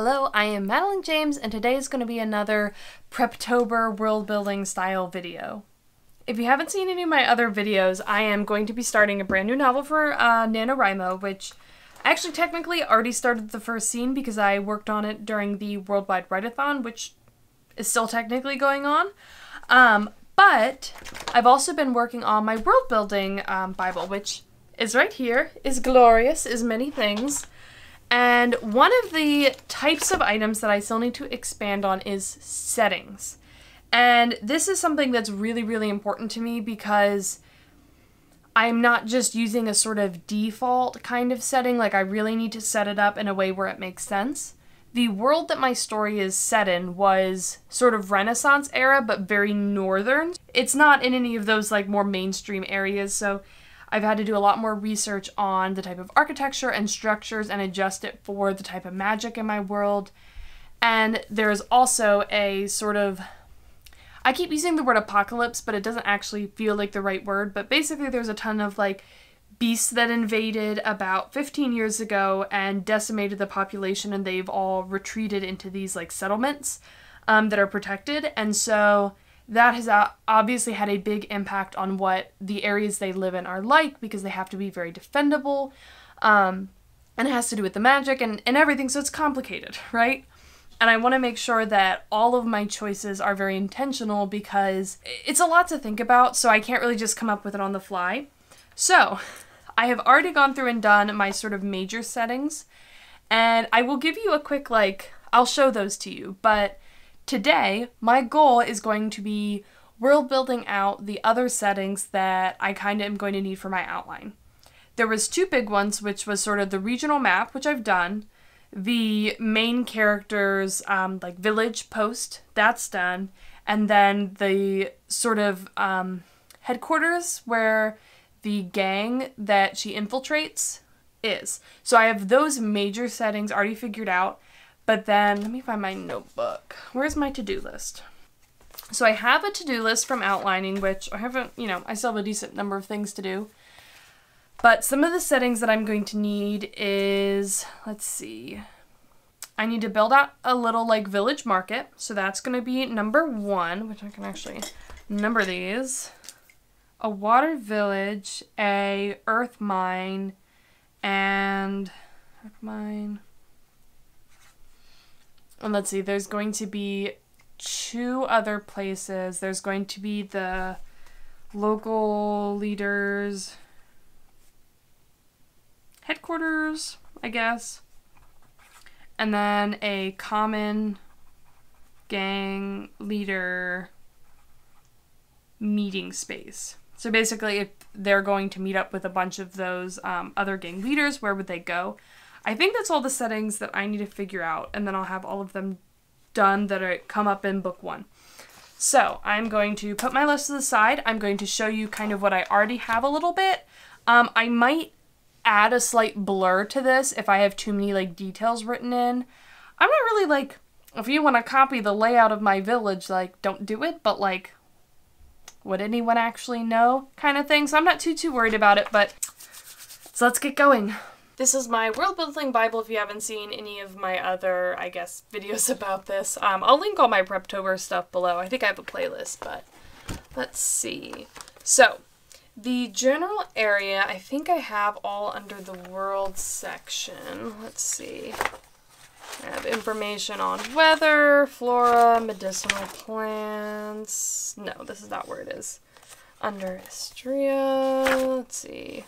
Hello, I am Madeline James, and today is going to be another Preptober world building style video. If you haven't seen any of my other videos, I am going to be starting a brand new novel for uh, NaNoWriMo, which I actually technically already started the first scene because I worked on it during the Worldwide Write-a-thon, which is still technically going on. Um, but I've also been working on my world building um, Bible, which is right here, is glorious, is many things. And one of the types of items that I still need to expand on is settings. And this is something that's really, really important to me because I'm not just using a sort of default kind of setting, like, I really need to set it up in a way where it makes sense. The world that my story is set in was sort of Renaissance era, but very northern. It's not in any of those, like, more mainstream areas, so I've had to do a lot more research on the type of architecture and structures and adjust it for the type of magic in my world. And there's also a sort of I keep using the word apocalypse, but it doesn't actually feel like the right word. But basically, there's a ton of like beasts that invaded about 15 years ago and decimated the population, and they've all retreated into these like settlements um, that are protected. And so that has obviously had a big impact on what the areas they live in are like because they have to be very defendable. Um, and it has to do with the magic and, and everything, so it's complicated, right? And I want to make sure that all of my choices are very intentional because it's a lot to think about, so I can't really just come up with it on the fly. So, I have already gone through and done my sort of major settings, and I will give you a quick, like, I'll show those to you, but Today, my goal is going to be world building out the other settings that I kind of am going to need for my outline. There was two big ones, which was sort of the regional map, which I've done, the main characters um, like village post, that's done, and then the sort of um, headquarters where the gang that she infiltrates is. So I have those major settings already figured out, but then, let me find my notebook. Where's my to-do list? So I have a to-do list from outlining, which I haven't, you know, I still have a decent number of things to do. But some of the settings that I'm going to need is, let's see, I need to build out a little like village market. So that's going to be number one, which I can actually number these. A water village, a earth mine, and earth mine, and let's see, there's going to be two other places. There's going to be the local leaders headquarters, I guess. And then a common gang leader meeting space. So basically, if they're going to meet up with a bunch of those um, other gang leaders, where would they go? I think that's all the settings that I need to figure out, and then I'll have all of them done that are come up in book one. So I'm going to put my list to the side. I'm going to show you kind of what I already have a little bit. Um, I might add a slight blur to this if I have too many like details written in. I'm not really like, if you want to copy the layout of my village, like don't do it, but like, would anyone actually know kind of thing? So I'm not too, too worried about it, but so let's get going. This is my world building Bible if you haven't seen any of my other, I guess, videos about this. Um, I'll link all my Preptober stuff below. I think I have a playlist, but let's see. So, the general area, I think I have all under the world section. Let's see. I have information on weather, flora, medicinal plants. No, this is not where it is. Under Istria, let's see.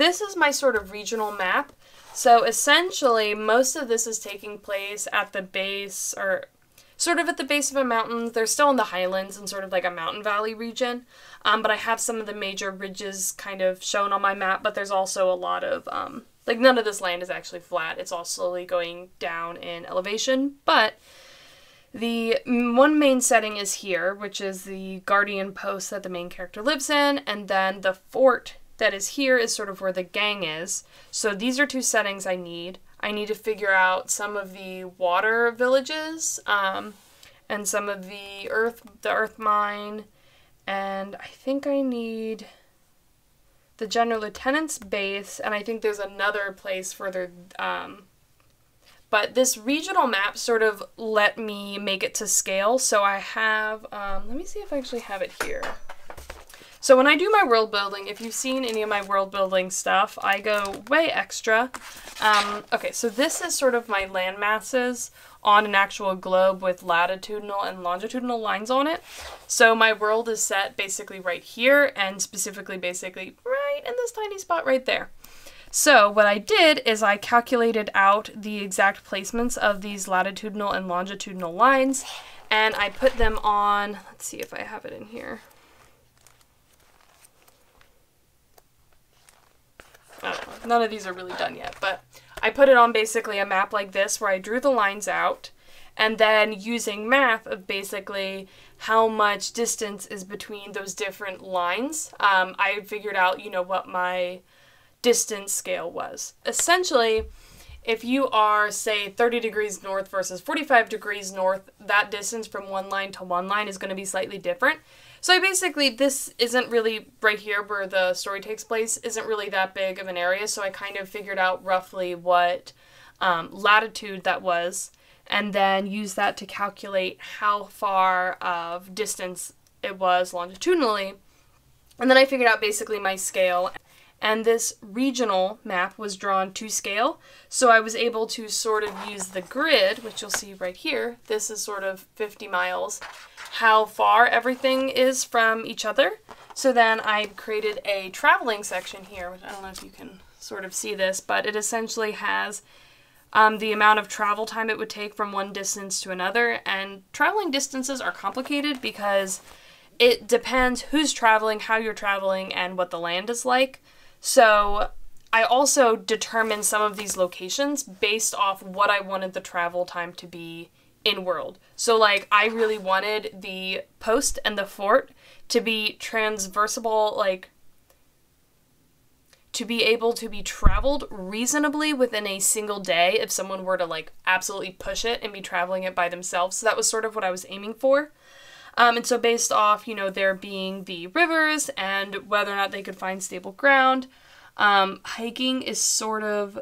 This is my sort of regional map. So essentially, most of this is taking place at the base, or sort of at the base of a mountain. They're still in the highlands and sort of like a mountain valley region. Um, but I have some of the major ridges kind of shown on my map, but there's also a lot of, um, like none of this land is actually flat. It's all slowly going down in elevation. But the one main setting is here, which is the guardian post that the main character lives in, and then the fort that is here is sort of where the gang is. So these are two settings I need. I need to figure out some of the water villages um, and some of the earth, the earth mine, and I think I need the general lieutenant's base, and I think there's another place further. Um, but this regional map sort of let me make it to scale. So I have, um, let me see if I actually have it here. So when I do my world building, if you've seen any of my world building stuff, I go way extra. Um, okay, so this is sort of my land masses on an actual globe with latitudinal and longitudinal lines on it. So my world is set basically right here and specifically basically right in this tiny spot right there. So what I did is I calculated out the exact placements of these latitudinal and longitudinal lines and I put them on, let's see if I have it in here. None of these are really done yet, but I put it on basically a map like this where I drew the lines out and then using math of basically how much distance is between those different lines, um, I figured out, you know, what my distance scale was. Essentially, if you are, say, 30 degrees north versus 45 degrees north, that distance from one line to one line is going to be slightly different. So I basically, this isn't really right here where the story takes place, isn't really that big of an area. So I kind of figured out roughly what um, latitude that was and then used that to calculate how far of distance it was longitudinally. And then I figured out basically my scale and this regional map was drawn to scale. So I was able to sort of use the grid, which you'll see right here. This is sort of 50 miles, how far everything is from each other. So then I created a traveling section here, which I don't know if you can sort of see this, but it essentially has um, the amount of travel time it would take from one distance to another. And traveling distances are complicated because it depends who's traveling, how you're traveling, and what the land is like. So I also determined some of these locations based off what I wanted the travel time to be in world. So like I really wanted the post and the fort to be transversable like to be able to be traveled reasonably within a single day if someone were to like absolutely push it and be traveling it by themselves. So that was sort of what I was aiming for. Um, and so, based off, you know, there being the rivers and whether or not they could find stable ground, um, hiking is sort of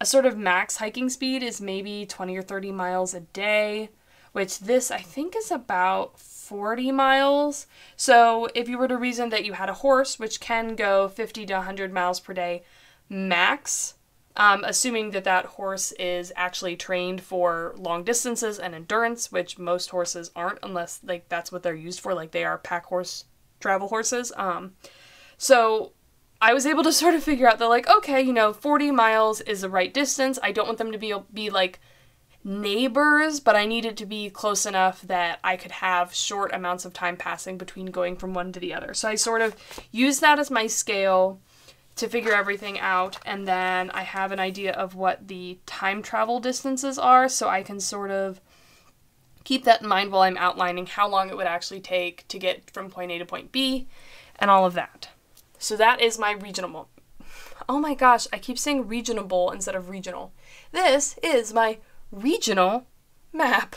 a sort of max hiking speed is maybe 20 or 30 miles a day, which this I think is about 40 miles. So, if you were to reason that you had a horse, which can go 50 to 100 miles per day max, um, assuming that that horse is actually trained for long distances and endurance, which most horses aren't, unless like that's what they're used for, like they are pack horse travel horses. Um, so I was able to sort of figure out that like, okay, you know, 40 miles is the right distance. I don't want them to be be like neighbors, but I needed to be close enough that I could have short amounts of time passing between going from one to the other. So I sort of used that as my scale to figure everything out and then I have an idea of what the time travel distances are so I can sort of keep that in mind while I'm outlining how long it would actually take to get from point A to point B and all of that. So that is my regional. Oh my gosh, I keep saying regional instead of regional. This is my regional map.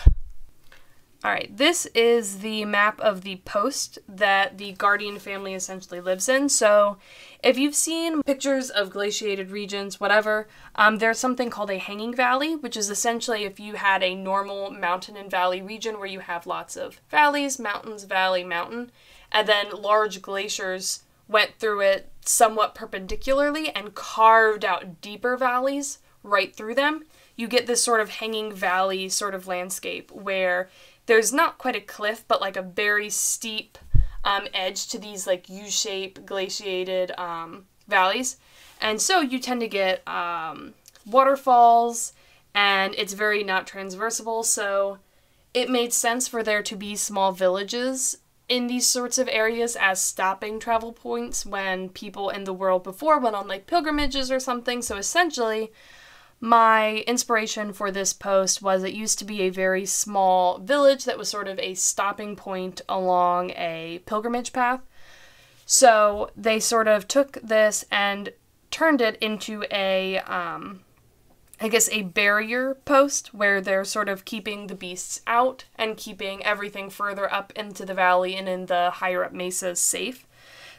All right, this is the map of the post that the Guardian family essentially lives in. So, if you've seen pictures of glaciated regions, whatever, um, there's something called a hanging valley, which is essentially if you had a normal mountain and valley region where you have lots of valleys, mountains, valley, mountain, and then large glaciers went through it somewhat perpendicularly and carved out deeper valleys right through them. You get this sort of hanging valley sort of landscape where there's not quite a cliff, but like a very steep um, edge to these like U-shaped glaciated um, valleys. And so you tend to get um, waterfalls and it's very not transversable. So it made sense for there to be small villages in these sorts of areas as stopping travel points when people in the world before went on like pilgrimages or something. So essentially, my inspiration for this post was it used to be a very small village that was sort of a stopping point along a pilgrimage path. So they sort of took this and turned it into a, um, I guess, a barrier post where they're sort of keeping the beasts out and keeping everything further up into the valley and in the higher up mesas safe.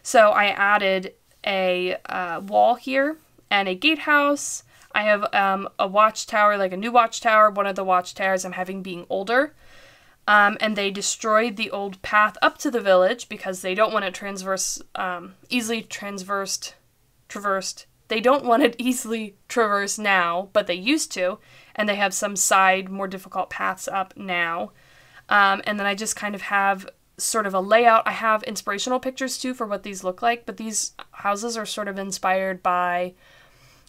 So I added a uh, wall here and a gatehouse. I have um, a watchtower, like a new watchtower. One of the watchtowers I'm having being older. Um, and they destroyed the old path up to the village because they don't want it transverse, um, easily transversed, traversed. They don't want it easily traversed now, but they used to, and they have some side, more difficult paths up now. Um, and then I just kind of have sort of a layout. I have inspirational pictures too for what these look like, but these houses are sort of inspired by,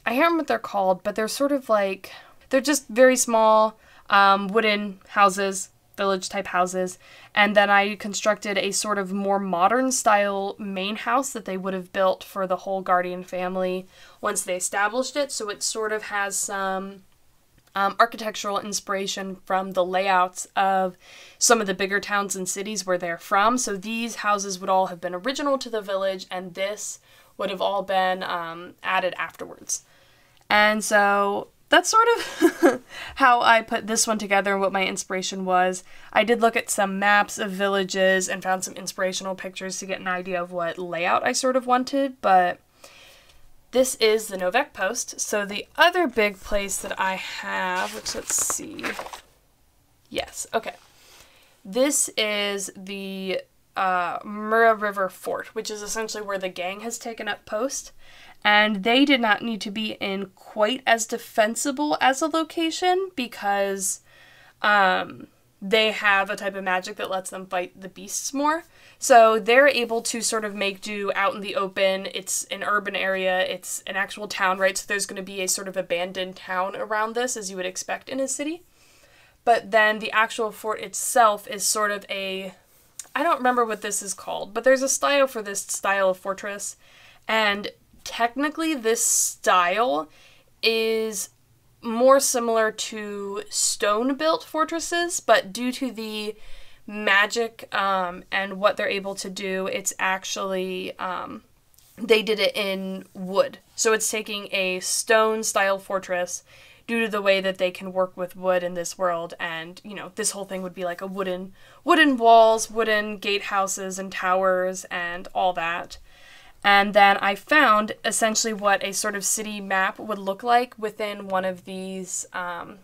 I can't remember what they're called, but they're sort of like, they're just very small um, wooden houses village type houses. And then I constructed a sort of more modern style main house that they would have built for the whole Guardian family once they established it. So it sort of has some um, architectural inspiration from the layouts of some of the bigger towns and cities where they're from. So these houses would all have been original to the village, and this would have all been um, added afterwards. And so that's sort of how I put this one together and what my inspiration was. I did look at some maps of villages and found some inspirational pictures to get an idea of what layout I sort of wanted, but this is the Novak Post. So the other big place that I have, which let's see. Yes, okay. This is the uh, Murrah River Fort, which is essentially where the gang has taken up post and they did not need to be in quite as defensible as a location because um, they have a type of magic that lets them fight the beasts more. So they're able to sort of make do out in the open. It's an urban area, it's an actual town, right? So there's going to be a sort of abandoned town around this, as you would expect in a city. But then the actual fort itself is sort of a. I don't remember what this is called, but there's a style for this style of fortress. And technically this style is more similar to stone built fortresses, but due to the magic um, and what they're able to do, it's actually um, they did it in wood. So it's taking a stone style fortress due to the way that they can work with wood in this world and you know this whole thing would be like a wooden wooden walls wooden gatehouses and towers and all that and then I found essentially what a sort of city map would look like within one of these, um,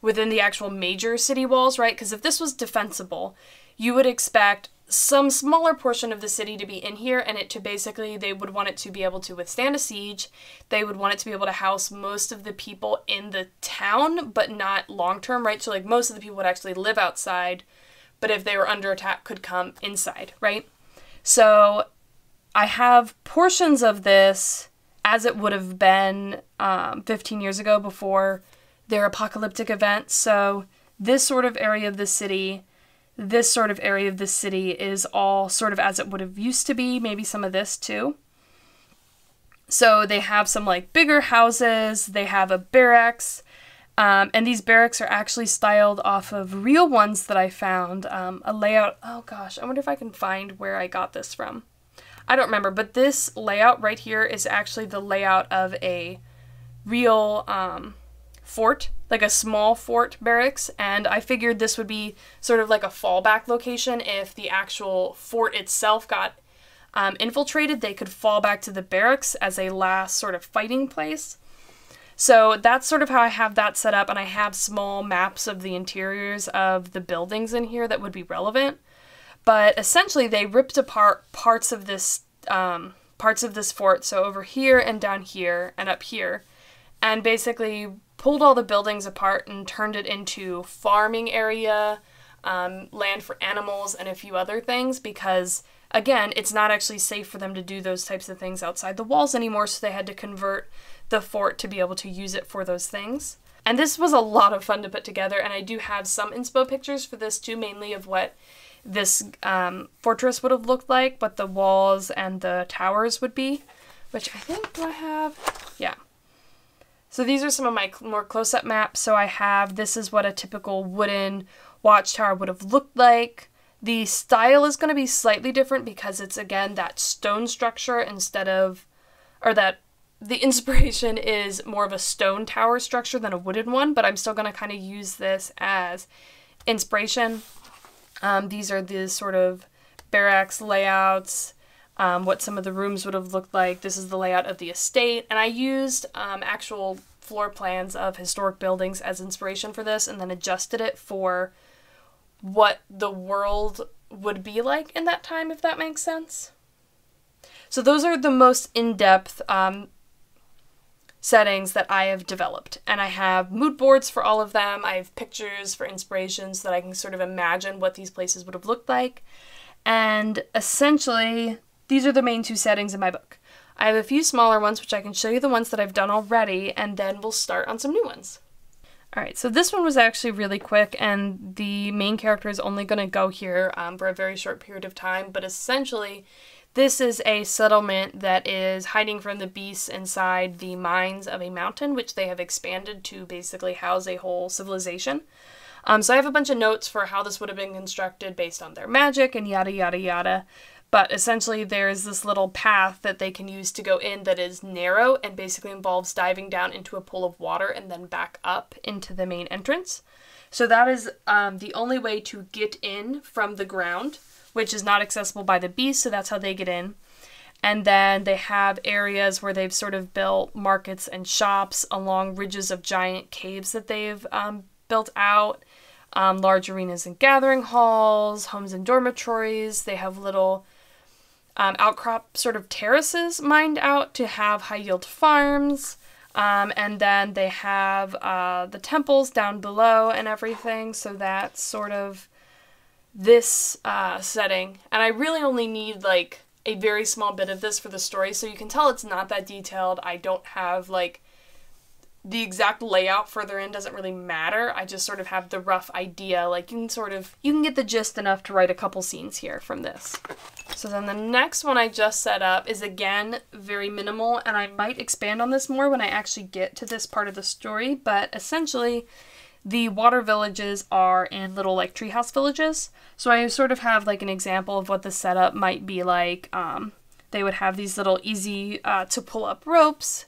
within the actual major city walls, right? Because if this was defensible, you would expect some smaller portion of the city to be in here and it to basically they would want it to be able to withstand a siege. They would want it to be able to house most of the people in the town but not long term right? So like most of the people would actually live outside but if they were under attack could come inside right? So I have portions of this as it would have been um, 15 years ago before their apocalyptic event. So, this sort of area of the city, this sort of area of the city is all sort of as it would have used to be, maybe some of this too. So, they have some like bigger houses, they have a barracks. Um, and these barracks are actually styled off of real ones that I found. Um, a layout. Oh gosh, I wonder if I can find where I got this from. I don't remember, but this layout right here is actually the layout of a real um, fort, like a small fort barracks, and I figured this would be sort of like a fallback location if the actual fort itself got um, infiltrated. They could fall back to the barracks as a last sort of fighting place. So that's sort of how I have that set up, and I have small maps of the interiors of the buildings in here that would be relevant. But essentially, they ripped apart parts of this um, parts of this fort, so over here and down here and up here, and basically pulled all the buildings apart and turned it into farming area, um, land for animals, and a few other things because again, it's not actually safe for them to do those types of things outside the walls anymore, so they had to convert the fort to be able to use it for those things. And this was a lot of fun to put together, and I do have some inspo pictures for this too, mainly of what this um, fortress would have looked like, but the walls and the towers would be, which I think, do I have? Yeah. So these are some of my more close-up maps. So I have, this is what a typical wooden watchtower would have looked like. The style is going to be slightly different because it's, again, that stone structure instead of, or that the inspiration is more of a stone tower structure than a wooden one, but I'm still going to kind of use this as inspiration um, these are the sort of barracks layouts. um, what some of the rooms would have looked like. This is the layout of the estate, and I used um, actual floor plans of historic buildings as inspiration for this, and then adjusted it for what the world would be like in that time, if that makes sense. So those are the most in-depth um, settings that I have developed. And I have mood boards for all of them. I have pictures for inspiration so that I can sort of imagine what these places would have looked like. And essentially, these are the main two settings in my book. I have a few smaller ones, which I can show you the ones that I've done already, and then we'll start on some new ones. Alright, so this one was actually really quick, and the main character is only going to go here um, for a very short period of time, but essentially, this is a settlement that is hiding from the beasts inside the mines of a mountain, which they have expanded to basically house a whole civilization. Um, so I have a bunch of notes for how this would have been constructed based on their magic and yada yada yada. But essentially, there's this little path that they can use to go in that is narrow and basically involves diving down into a pool of water and then back up into the main entrance. So that is um, the only way to get in from the ground, which is not accessible by the beast, so that's how they get in. And then they have areas where they've sort of built markets and shops along ridges of giant caves that they've um, built out. Um, large arenas and gathering halls, homes and dormitories. They have little um, outcrop sort of terraces mined out to have high yield farms. Um, and then they have uh, the temples down below and everything. So that's sort of this uh, setting. And I really only need like a very small bit of this for the story. So you can tell it's not that detailed. I don't have like the exact layout further in doesn't really matter. I just sort of have the rough idea. Like you can sort of, you can get the gist enough to write a couple scenes here from this. So then the next one I just set up is again very minimal and I might expand on this more when I actually get to this part of the story, but essentially the water villages are in little like treehouse villages. So I sort of have like an example of what the setup might be like. Um, they would have these little easy uh, to pull up ropes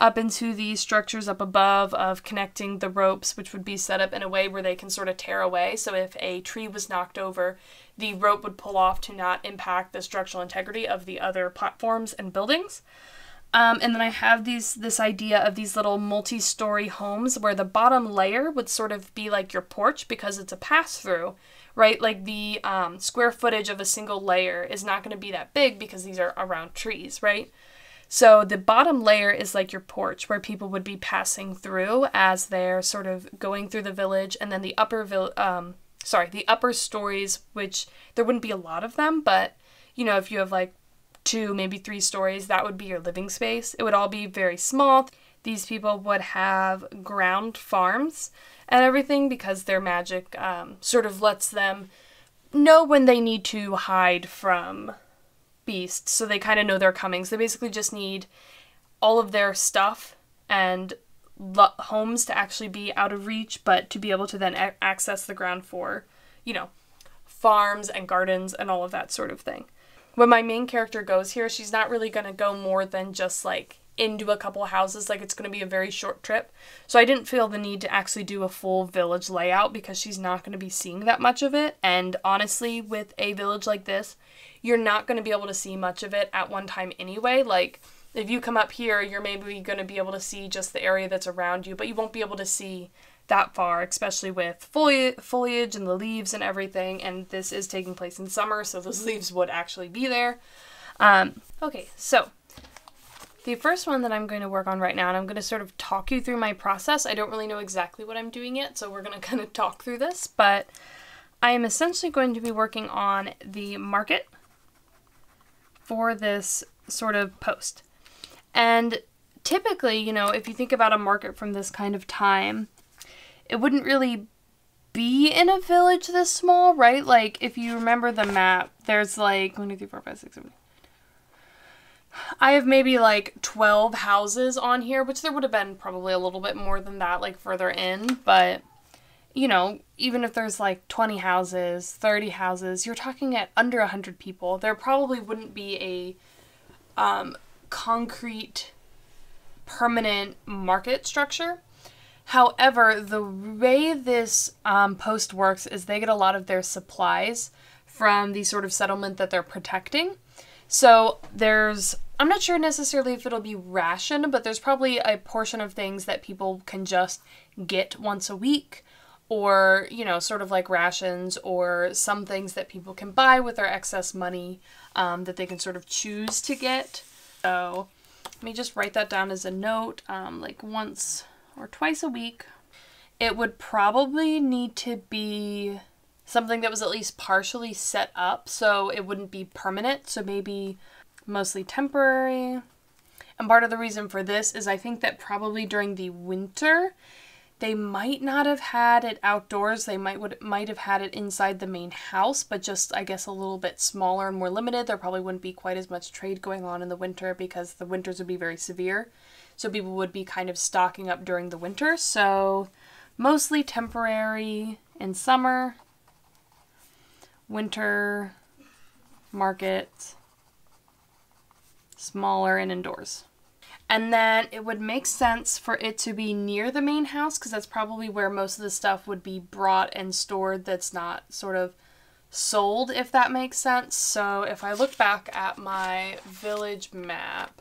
up into the structures up above of connecting the ropes, which would be set up in a way where they can sort of tear away. So if a tree was knocked over, the rope would pull off to not impact the structural integrity of the other platforms and buildings. Um, and then I have these this idea of these little multi-story homes where the bottom layer would sort of be like your porch because it's a pass-through, right? Like the um, square footage of a single layer is not going to be that big because these are around trees, right? So the bottom layer is like your porch where people would be passing through as they're sort of going through the village, and then the upper vil- um, sorry, the upper stories, which there wouldn't be a lot of them, but you know, if you have like two, maybe three stories, that would be your living space. It would all be very small. These people would have ground farms and everything because their magic um, sort of lets them know when they need to hide from beasts, so they kind of know they're coming. So they basically just need all of their stuff and homes to actually be out of reach, but to be able to then access the ground for, you know, farms and gardens and all of that sort of thing. When my main character goes here, she's not really going to go more than just like into a couple houses like it's going to be a very short trip so i didn't feel the need to actually do a full village layout because she's not going to be seeing that much of it and honestly with a village like this you're not going to be able to see much of it at one time anyway. Like, if you come up here, you're maybe going to be able to see just the area that's around you, but you won't be able to see that far, especially with foli- foliage and the leaves and everything. And this is taking place in summer, so those leaves would actually be there. Um, okay, so the first one that I'm going to work on right now, and I'm going to sort of talk you through my process. I don't really know exactly what I'm doing yet, so we're going to kind of talk through this, but I am essentially going to be working on the market for this sort of post. And typically, you know, if you think about a market from this kind of time, it wouldn't really be in a village this small, right? Like, if you remember the map, there's like 1, 2, 3, 4, 5, 6, 7. I have maybe like 12 houses on here, which there would have been probably a little bit more than that, like further in, but you know, even if there's like 20 houses, 30 houses, you're talking at under 100 people. There probably wouldn't be a um, concrete, permanent market structure. However, the way this um, post works is they get a lot of their supplies from the sort of settlement that they're protecting. So there's, I'm not sure necessarily if it'll be rationed, but there's probably a portion of things that people can just get once a week or, you know, sort of like rations or some things that people can buy with their excess money um, that they can sort of choose to get. So let me just write that down as a note, um, like once or twice a week. It would probably need to be something that was at least partially set up so it wouldn't be permanent. So maybe mostly temporary. And part of the reason for this is I think that probably during the winter, they might not have had it outdoors. They might would might have had it inside the main house, but just I guess a little bit smaller and more limited. There probably wouldn't be quite as much trade going on in the winter because the winters would be very severe. So people would be kind of stocking up during the winter. So mostly temporary in summer winter market, smaller and indoors. And then it would make sense for it to be near the main house because that's probably where most of the stuff would be brought and stored that's not sort of sold, if that makes sense. So if I look back at my village map,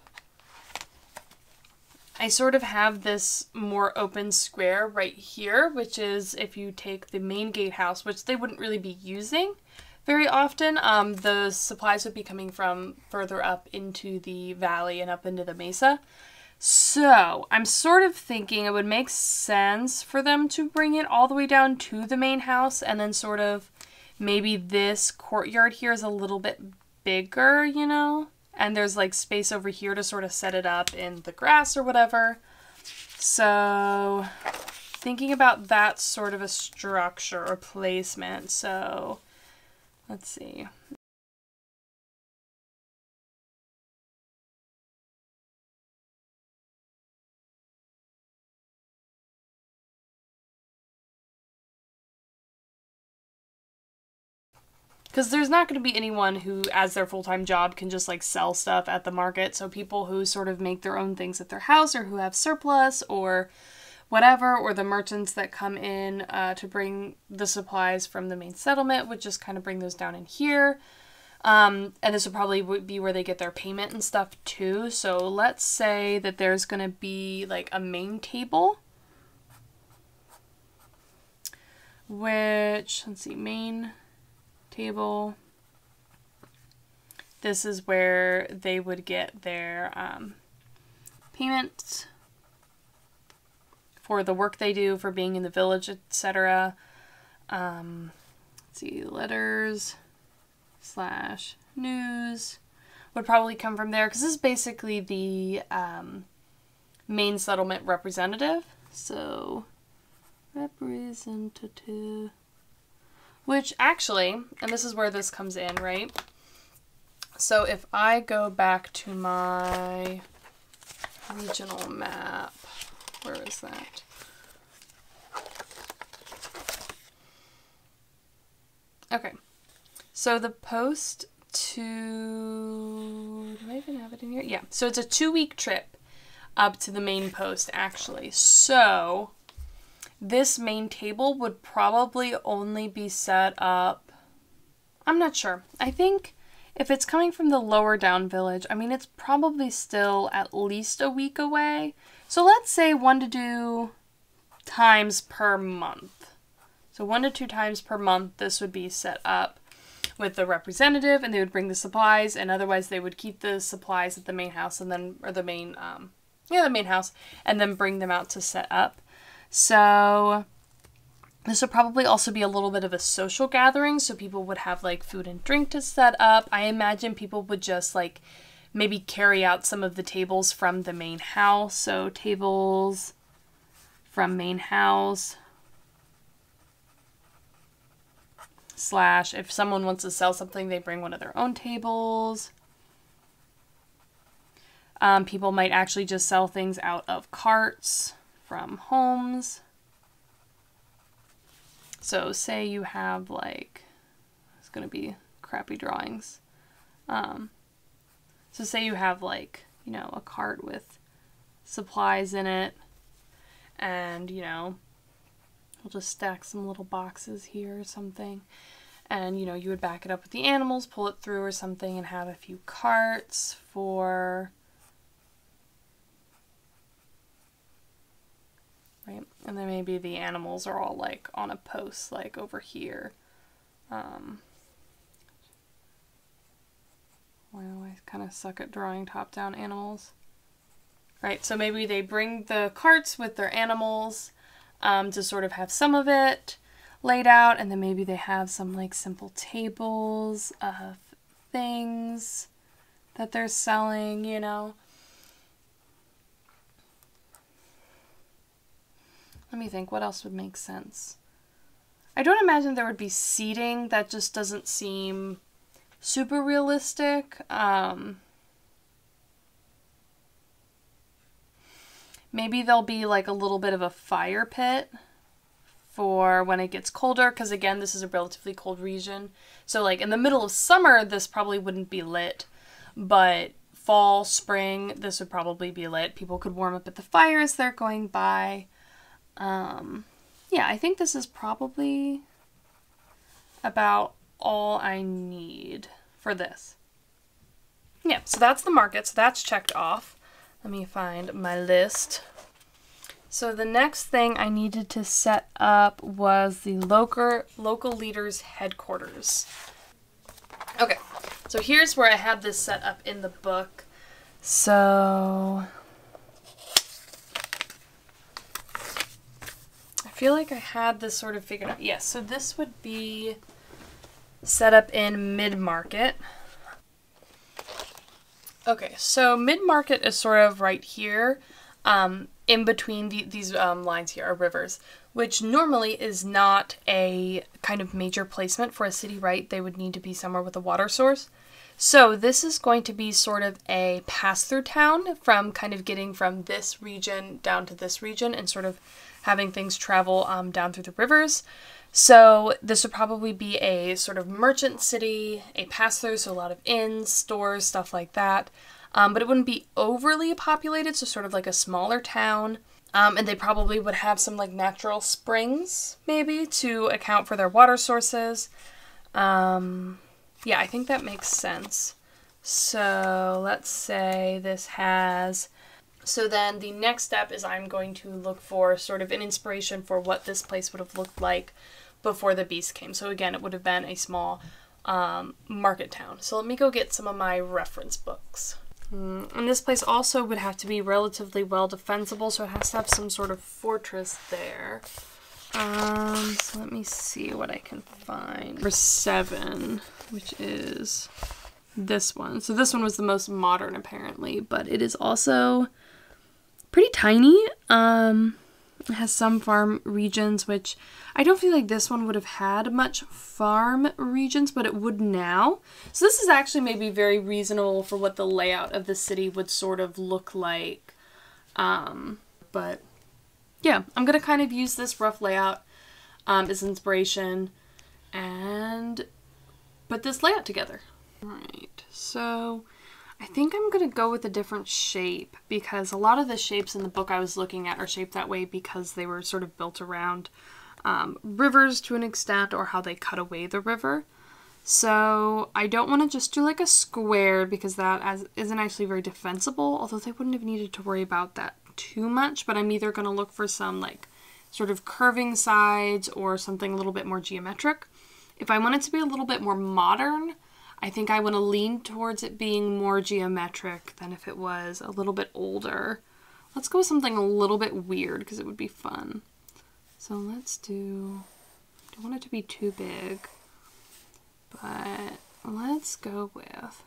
I sort of have this more open square right here, which is if you take the main gatehouse, which they wouldn't really be using, very often. Um, the supplies would be coming from further up into the valley and up into the mesa. So I'm sort of thinking it would make sense for them to bring it all the way down to the main house and then sort of maybe this courtyard here is a little bit bigger, you know? And there's like space over here to sort of set it up in the grass or whatever. So thinking about that sort of a structure or placement. So Let's see. because there's not going to be anyone who as their full-time job can just like sell stuff at the market so people who sort of make their own things at their house or who have surplus or whatever, or the merchants that come in uh, to bring the supplies from the main settlement would just kind of bring those down in here. Um, and this would probably be where they get their payment and stuff too. So let's say that there's going to be like a main table, which, let's see, main table. This is where they would get their um, payments for the work they do, for being in the village, etc. Um, let's see, letters slash news would probably come from there because this is basically the um, main settlement representative. So, representative. Which actually, and this is where this comes in, right? So if I go back to my regional map, where is that? Okay. So the post to... Do I even have it in here? Yeah. So it's a two-week trip up to the main post, actually. So this main table would probably only be set up... I'm not sure. I think if it's coming from the lower down village, I mean, it's probably still at least a week away. So let's say one to two times per month. So one to two times per month, this would be set up with the representative and they would bring the supplies and otherwise they would keep the supplies at the main house and then, or the main, um, yeah, the main house and then bring them out to set up. So this would probably also be a little bit of a social gathering. So people would have like food and drink to set up. I imagine people would just like maybe carry out some of the tables from the main house. So tables from main house slash if someone wants to sell something, they bring one of their own tables. Um, people might actually just sell things out of carts from homes. So say you have like, it's going to be crappy drawings. Um, so say you have like, you know, a cart with supplies in it and, you know, we'll just stack some little boxes here or something. And, you know, you would back it up with the animals, pull it through or something, and have a few carts for. Right? And then maybe the animals are all like on a post, like over here. Um, well, I kind of suck at drawing top down animals. Right, so maybe they bring the carts with their animals um, to sort of have some of it laid out, and then maybe they have some like simple tables of things that they're selling, you know. Let me think, what else would make sense? I don't imagine there would be seating. That just doesn't seem super realistic. Um, maybe there'll be like a little bit of a fire pit for when it gets colder because again this is a relatively cold region so like in the middle of summer this probably wouldn't be lit but fall spring this would probably be lit people could warm up at the fire as they're going by um, yeah i think this is probably about all i need for this yeah so that's the market so that's checked off let me find my list so the next thing I needed to set up was the local local leaders headquarters. Okay, so here's where I had this set up in the book. So I feel like I had this sort of figured out. Yes, so this would be set up in mid-market. Okay, so mid-market is sort of right here. Um, in between the, these um, lines here are rivers, which normally is not a kind of major placement for a city, right? They would need to be somewhere with a water source. So this is going to be sort of a pass-through town from kind of getting from this region down to this region and sort of having things travel um, down through the rivers. So this would probably be a sort of merchant city, a pass-through, so a lot of inns, stores, stuff like that. Um, but it wouldn't be overly populated, so sort of like a smaller town. Um, and they probably would have some like natural springs, maybe, to account for their water sources. Um, yeah, I think that makes sense. So let's say this has. So then the next step is I'm going to look for sort of an inspiration for what this place would have looked like before the beast came. So again, it would have been a small um, market town. So let me go get some of my reference books. Mm, and this place also would have to be relatively well defensible, so it has to have some sort of fortress there. Um, so let me see what I can find. Number seven, which is this one. So this one was the most modern apparently, but it is also pretty tiny. Um, it has some farm regions, which I don't feel like this one would have had much farm regions, but it would now. So this is actually maybe very reasonable for what the layout of the city would sort of look like. Um, but yeah, I'm going to kind of use this rough layout um, as inspiration and put this layout together. All right, so I think I'm going to go with a different shape because a lot of the shapes in the book I was looking at are shaped that way because they were sort of built around um, rivers to an extent or how they cut away the river. So I don't want to just do like a square because that as, isn't actually very defensible, although they wouldn't have needed to worry about that too much, but I'm either going to look for some like sort of curving sides or something a little bit more geometric. If I want it to be a little bit more modern, I think I want to lean towards it being more geometric than if it was a little bit older. Let's go with something a little bit weird because it would be fun. So let's do, don't want it to be too big, but let's go with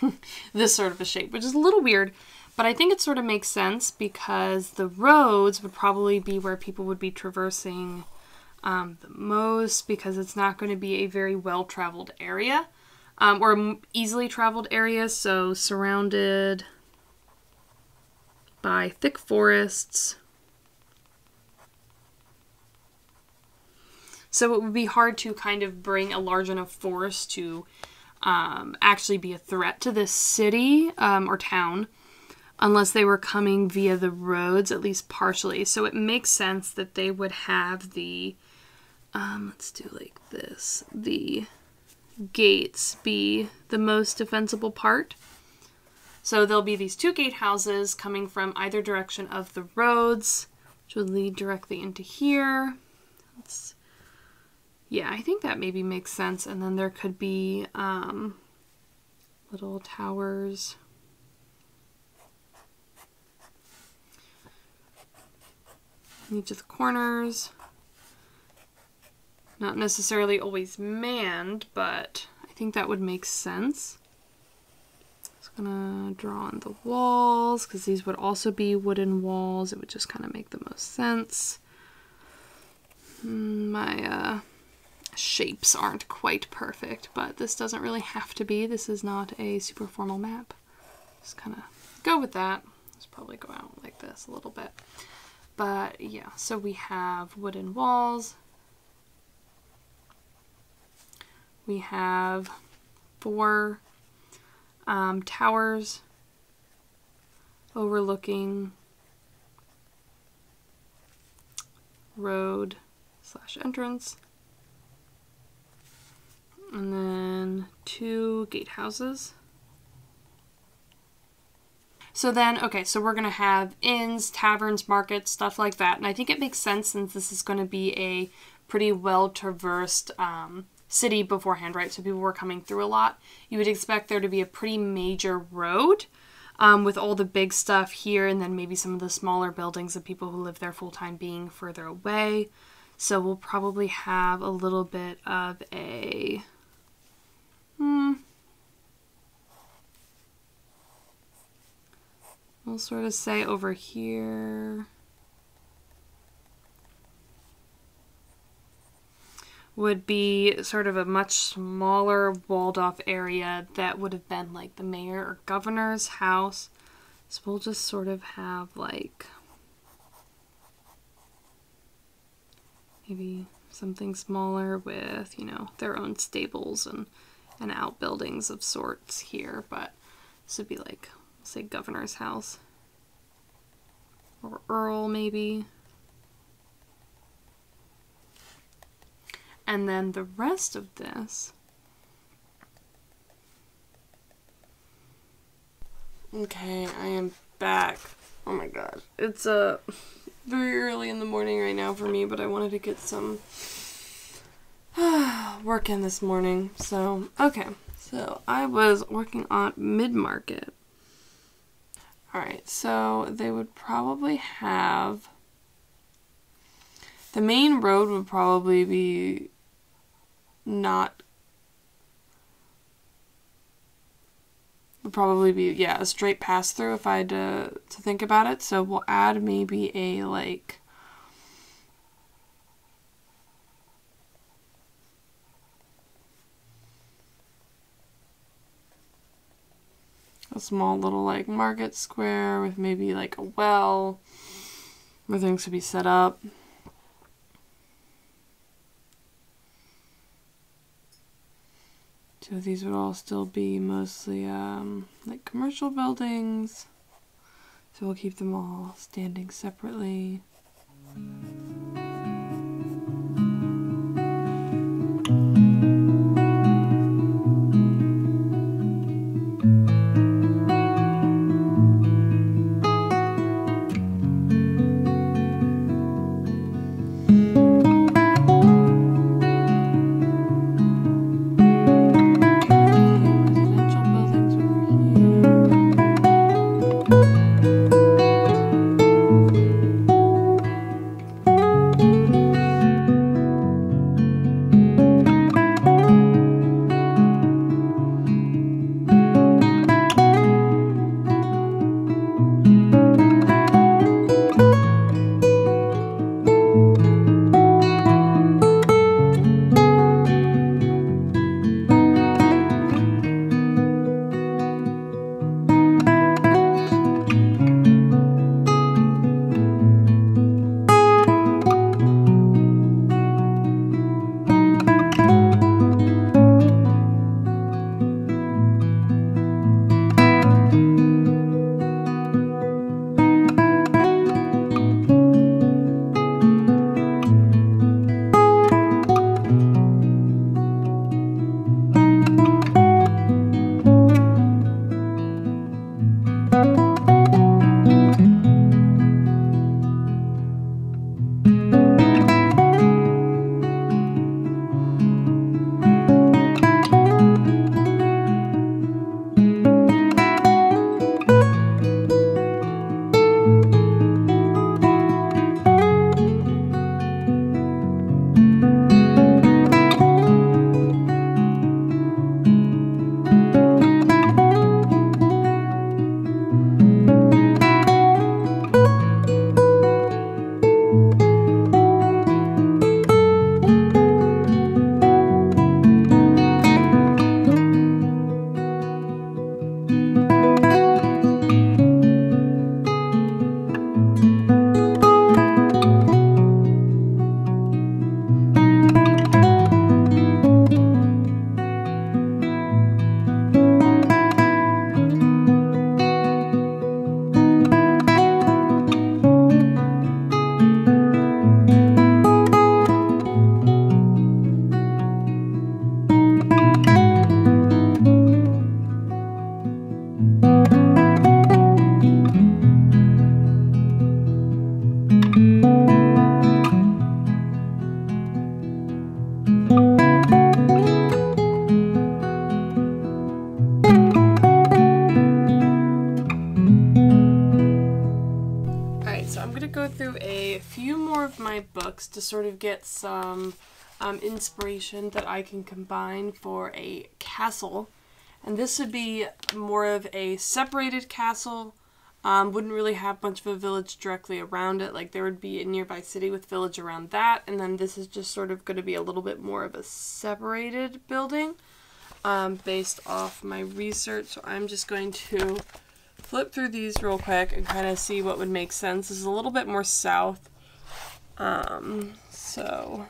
this sort of a shape, which is a little weird, but I think it sort of makes sense because the roads would probably be where people would be traversing um, the most because it's not going to be a very well traveled area um, or easily traveled area. So, surrounded by thick forests. So, it would be hard to kind of bring a large enough force to um, actually be a threat to this city um, or town unless they were coming via the roads, at least partially. So it makes sense that they would have the, um, let's do like this, the gates be the most defensible part. So there'll be these two gatehouses coming from either direction of the roads, which would lead directly into here. Let's, yeah, I think that maybe makes sense. And then there could be um, little towers each of the corners. Not necessarily always manned, but I think that would make sense. Just gonna draw on the walls because these would also be wooden walls. It would just kind of make the most sense. Hmm, my uh, shapes aren't quite perfect, but this doesn't really have to be. This is not a super formal map. Just kind of go with that. Let's probably go out like this a little bit. But yeah, so we have wooden walls. We have four um, towers overlooking road slash entrance. And then two gatehouses. So then, okay, so we're going to have inns, taverns, markets, stuff like that. And I think it makes sense since this is going to be a pretty well traversed um, city beforehand, right? So people were coming through a lot. You would expect there to be a pretty major road um, with all the big stuff here and then maybe some of the smaller buildings of people who live there full time being further away. So we'll probably have a little bit of a. Hmm, we'll sort of say over here would be sort of a much smaller walled off area that would have been like the mayor or governor's house. So we'll just sort of have like maybe something smaller with, you know, their own stables and, and outbuildings of sorts here, but this would be like say governor's house. Or earl, maybe. And then the rest of this. Okay, I am back. Oh my god. It's uh, very early in the morning right now for me, but I wanted to get some work in this morning. So, okay. So, I was working on mid market Alright, so they would probably have. The main road would probably be not. Would probably be, yeah, a straight pass through if I had to, to think about it. So we'll add maybe a like a small little like market square with maybe like a well where things could be set up. So these would all still be mostly um, like commercial buildings. So we'll keep them all standing separately. Get some um, inspiration that I can combine for a castle. And this would be more of a separated castle. Um, wouldn't really have much of a village directly around it. Like there would be a nearby city with village around that. And then this is just sort of going to be a little bit more of a separated building um, based off my research. So I'm just going to flip through these real quick and kind of see what would make sense. This is a little bit more south. Um, so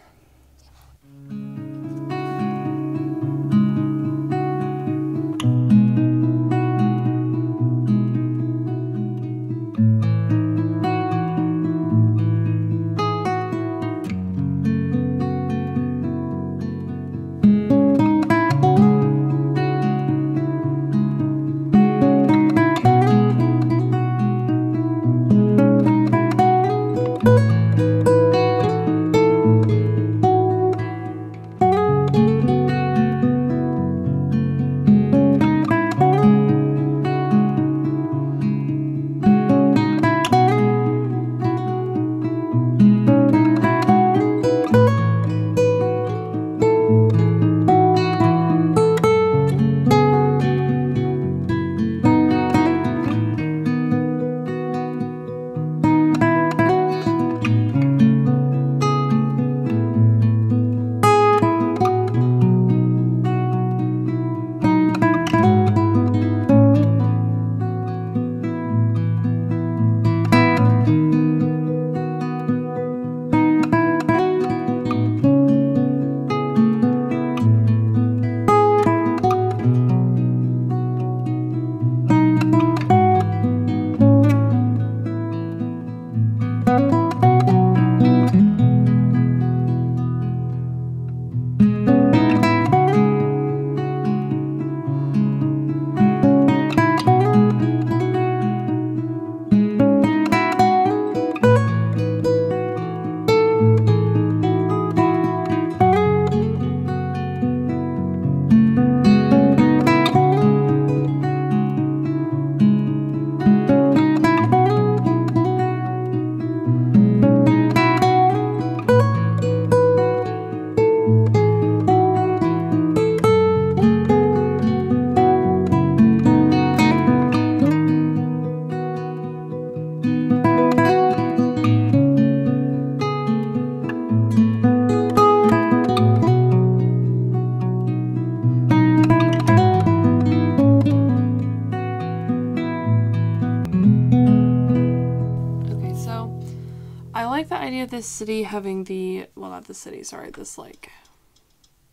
this city having the, well, not the city, sorry, this like,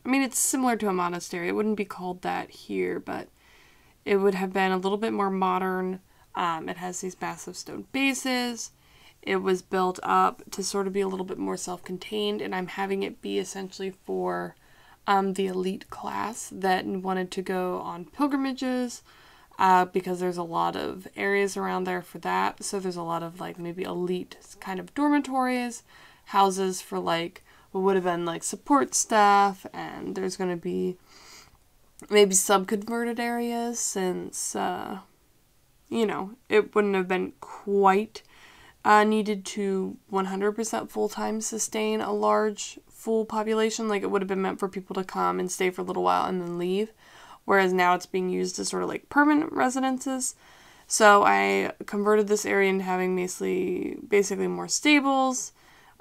I mean, it's similar to a monastery. It wouldn't be called that here, but it would have been a little bit more modern. Um, it has these massive stone bases. It was built up to sort of be a little bit more self contained, and I'm having it be essentially for um, the elite class that wanted to go on pilgrimages uh, because there's a lot of areas around there for that. So there's a lot of like maybe elite kind of dormitories, houses for like what would have been like support staff, and there's going to be maybe subconverted areas since, uh, you know, it wouldn't have been quite uh, needed to 100% full time sustain a large full population. Like it would have been meant for people to come and stay for a little while and then leave whereas now it's being used as sort of like permanent residences. So I converted this area into having basically basically more stables.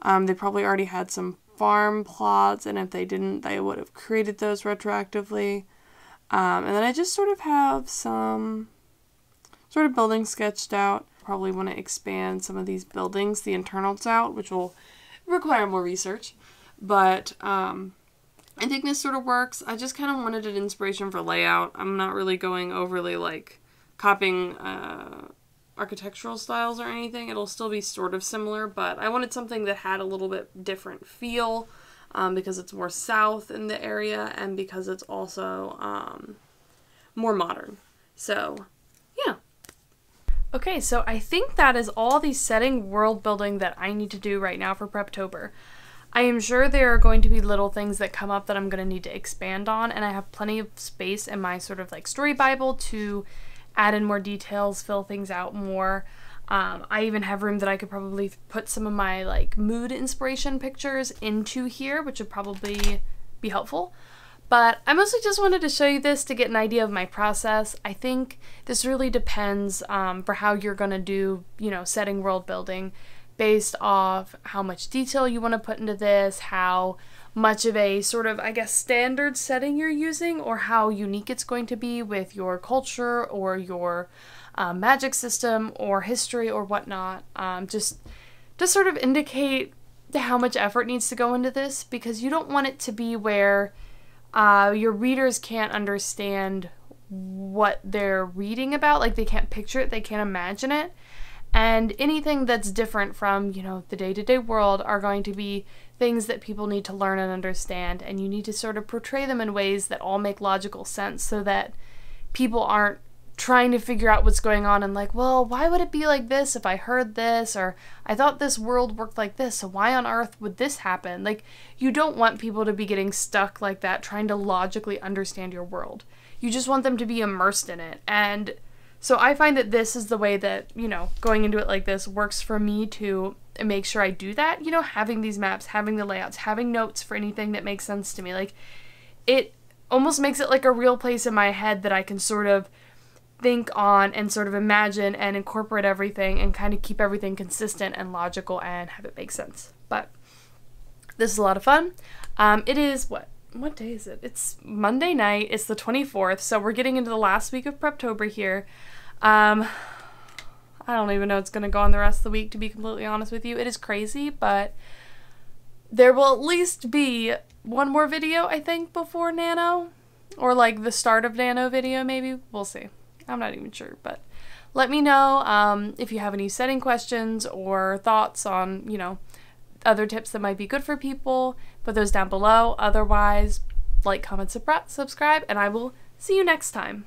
Um, they probably already had some farm plots, and if they didn't, they would have created those retroactively. Um, and then I just sort of have some sort of buildings sketched out. Probably want to expand some of these buildings, the internals out, which will require more research. But um, I think this sort of works. I just kind of wanted an inspiration for layout. I'm not really going overly like copying uh, architectural styles or anything. It'll still be sort of similar, but I wanted something that had a little bit different feel um, because it's more south in the area and because it's also um, more modern. So, yeah. Okay, so I think that is all the setting world building that I need to do right now for Preptober. I am sure there are going to be little things that come up that I'm going to need to expand on, and I have plenty of space in my sort of like story Bible to add in more details, fill things out more. Um, I even have room that I could probably put some of my like mood inspiration pictures into here, which would probably be helpful. But I mostly just wanted to show you this to get an idea of my process. I think this really depends um, for how you're going to do, you know, setting world building based off how much detail you want to put into this, how much of a sort of, I guess, standard setting you're using, or how unique it's going to be with your culture or your uh, magic system or history or whatnot. Um, just, just sort of indicate how much effort needs to go into this because you don't want it to be where uh, your readers can't understand what they're reading about. Like they can't picture it, they can't imagine it. And anything that's different from, you know, the day to day world are going to be things that people need to learn and understand. And you need to sort of portray them in ways that all make logical sense so that people aren't trying to figure out what's going on and like, well, why would it be like this if I heard this? Or I thought this world worked like this, so why on earth would this happen? Like, you don't want people to be getting stuck like that trying to logically understand your world. You just want them to be immersed in it. And so I find that this is the way that, you know, going into it like this works for me to make sure I do that. You know, having these maps, having the layouts, having notes for anything that makes sense to me. Like, it almost makes it like a real place in my head that I can sort of think on and sort of imagine and incorporate everything and kind of keep everything consistent and logical and have it make sense. But this is a lot of fun. Um, it is what what day is it? It's Monday night. It's the 24th, so we're getting into the last week of Preptober here. Um, I don't even know it's going to go on the rest of the week, to be completely honest with you. It is crazy, but there will at least be one more video, I think, before Nano. Or like the start of Nano video, maybe. We'll see. I'm not even sure, but let me know um, if you have any setting questions or thoughts on, you know, other tips that might be good for people. Put those down below. Otherwise, like, comment, subscribe, and I will see you next time.